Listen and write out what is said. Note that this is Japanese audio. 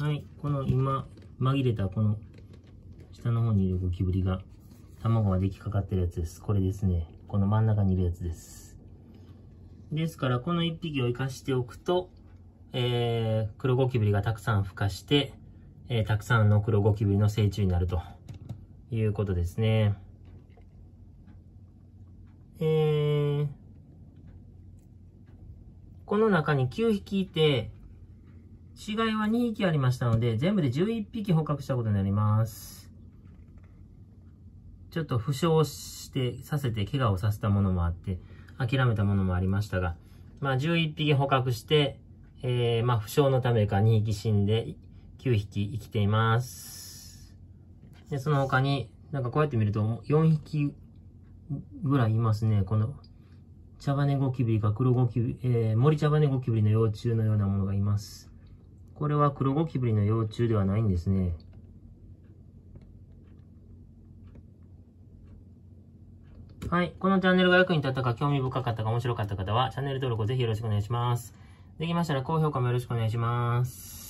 はい、この今、紛れたこの下の方にいるゴキブリが、卵ができかかってるやつです。これですね。この真ん中にいるやつです。ですから、この1匹を生かしておくと、えー、黒ゴキブリがたくさん孵化して、えー、たくさんの黒ゴキブリの成虫になるということですね。えー、この中に9匹いて、死骸は2匹ありましたので、全部で11匹捕獲したことになります。ちょっと負傷して、させて怪我をさせたものもあって、諦めたものもありましたが、まあ11匹捕獲して、えー、まあ負傷のためか2匹死んで、9匹生きています。で、その他に、なんかこうやって見ると、4匹ぐらいいますね。この茶羽ゴキブリか黒ゴキブリ、えー、森茶羽ゴキブリの幼虫のようなものがいます。これは黒ゴキブリの幼虫ではないんですね。はい。このチャンネルが役に立ったか、興味深かったか、面白かった方は、チャンネル登録をぜひよろしくお願いします。できましたら高評価もよろしくお願いします。